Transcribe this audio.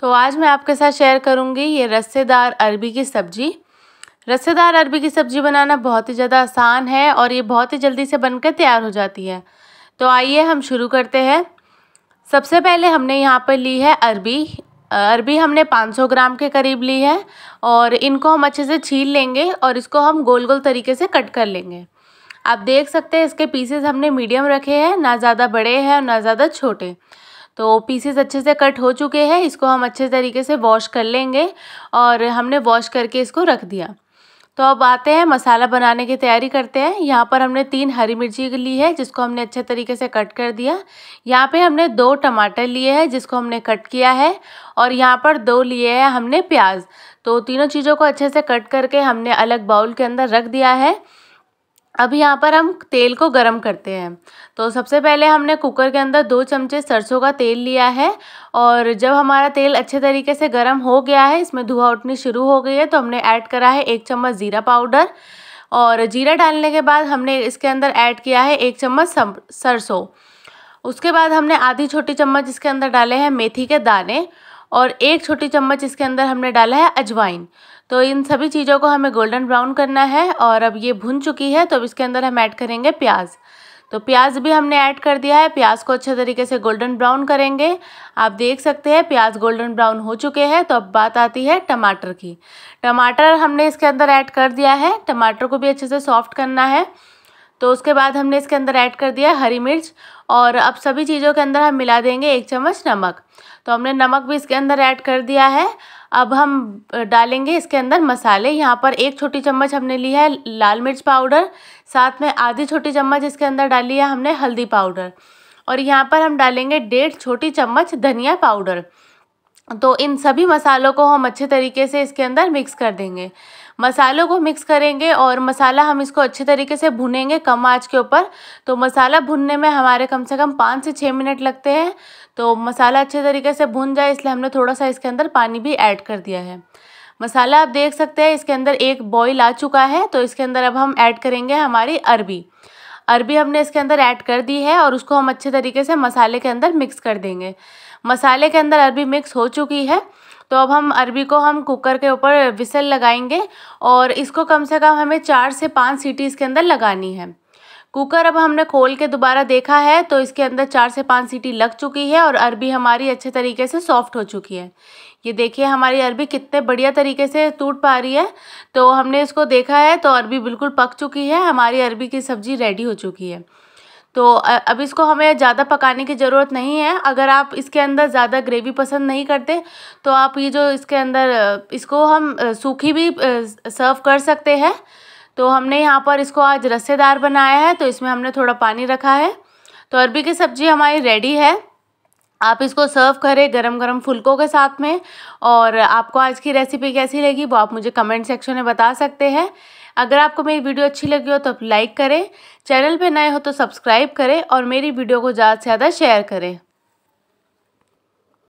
तो आज मैं आपके साथ शेयर करूँगी ये रस्सेदार अरबी की सब्ज़ी। रस्सेदार अरबी की सब्ज़ी बनाना बहुत ही ज़्यादा आसान है और ये बहुत ही जल्दी से बनकर तैयार हो जाती है। तो आइए हम शुरू करते हैं। सबसे पहले हमने यहाँ पर ली है अरबी। अरबी हमने 500 ग्राम के करीब ली है और इनको हम अच्छे से छील लेंगे और इसको हम गोल गोल तरीके से कट कर लेंगे। आप देख सकते हैं इसके पीसेस हमने मीडियम रखे हैं, ना ज़्यादा बड़े हैं और ना ज़्यादा छोटे। तो पीसेस अच्छे से कट हो चुके हैं, इसको हम अच्छे तरीके से वॉश कर लेंगे और हमने वॉश करके इसको रख दिया। तो अब आते हैं, मसाला बनाने की तैयारी करते हैं। यहाँ पर हमने तीन हरी मिर्ची ली है, जिसको हमने अच्छे तरीके से कट कर दिया। यहाँ पे हमने दो टमाटर लिए हैं, जिसको हमने कट किया है और यहाँ पर दो लिए हैं हमने प्याज। तो तीनों चीज़ों को अच्छे से कट करके हमने अलग बाउल के अंदर रख दिया है। अब यहाँ पर हम तेल को गरम करते हैं। तो सबसे पहले हमने कुकर के अंदर दो चमचे सरसों का तेल लिया है और जब हमारा तेल अच्छे तरीके से गरम हो गया है, इसमें धुआँ उठनी शुरू हो गई है तो हमने ऐड करा है एक चम्मच ज़ीरा पाउडर और जीरा डालने के बाद हमने इसके अंदर ऐड किया है एक चम्मच सरसों। उसके बाद हमने आधी छोटी चम्मच इसके अंदर डाले हैं मेथी के दाने और एक छोटी चम्मच इसके अंदर हमने डाला है अजवाइन। तो इन सभी चीज़ों को हमें गोल्डन ब्राउन करना है और अब ये भुन चुकी है तो अब इसके अंदर हम ऐड करेंगे प्याज। तो प्याज भी हमने ऐड कर दिया है, प्याज को अच्छे तरीके से गोल्डन ब्राउन करेंगे। आप देख सकते हैं प्याज गोल्डन ब्राउन हो चुके हैं तो अब बात आती है टमाटर की। टमाटर हमने इसके अंदर ऐड कर दिया है, टमाटर को भी अच्छे से सॉफ्ट करना है। तो उसके बाद हमने इसके अंदर ऐड कर दिया हरी मिर्च और अब सभी चीज़ों के अंदर हम मिला देंगे एक चम्मच नमक। तो हमने नमक भी इसके अंदर ऐड कर दिया है। अब हम डालेंगे इसके अंदर मसाले। यहाँ पर एक छोटी चम्मच हमने ली है लाल मिर्च पाउडर, साथ में आधी छोटी चम्मच इसके अंदर डाली है हमने हल्दी पाउडर। और यहाँ पर हम डालेंगे डेढ़ छोटी चम्मच धनिया पाउडर। तो इन सभी मसालों को हम अच्छे तरीके से इसके अंदर मिक्स कर देंगे। मसालों को मिक्स करेंगे और मसाला हम इसको अच्छे तरीके से भुनेंगे कम आँच के ऊपर। तो मसाला भुनने में हमारे कम से कम पाँच से छः मिनट लगते हैं। तो मसाला अच्छे तरीके से भुन जाए, इसलिए हमने थोड़ा सा इसके अंदर पानी भी ऐड कर दिया है। मसाला आप देख सकते हैं, इसके अंदर एक बॉईल आ चुका है। तो इसके अंदर अब हम ऐड करेंगे हमारी अरबी। अरबी हमने इसके अंदर ऐड कर दी है और उसको हम अच्छे तरीके से मसाले के अंदर मिक्स कर देंगे। मसाले के अंदर अरबी मिक्स हो चुकी है। तो अब हम अरबी को हम कुकर के ऊपर विसल लगाएँगे और इसको कम से कम हमें चार से पाँच सीटी इसके अंदर लगानी है। कुकर अब हमने खोल के दोबारा देखा है तो इसके अंदर चार से पाँच सीटी लग चुकी है और अरबी हमारी अच्छे तरीके से सॉफ्ट हो चुकी है। ये देखिए, हमारी अरबी कितने बढ़िया तरीके से टूट पा रही है। तो हमने इसको देखा है तो अरबी बिल्कुल पक चुकी है, हमारी अरबी की सब्ज़ी रेडी हो चुकी है। तो अब इसको हमें ज़्यादा पकाने की ज़रूरत नहीं है। अगर आप इसके अंदर ज़्यादा ग्रेवी पसंद नहीं करते तो आप ये जो इसके अंदर इसको हम सूखी भी सर्व कर सकते हैं। तो हमने यहाँ पर इसको आज रस्सेदार बनाया है तो इसमें हमने थोड़ा पानी रखा है। तो अरबी की सब्ज़ी हमारी रेडी है। आप इसको सर्व करें गरम गरम फुलकों के साथ में, और आपको आज की रेसिपी कैसी लगी वो आप मुझे कमेंट सेक्शन में बता सकते हैं। अगर आपको मेरी वीडियो अच्छी लगी हो तो आप लाइक करें, चैनल पर नए हो तो सब्सक्राइब करें और मेरी वीडियो को ज़्यादा से ज़्यादा शेयर करें।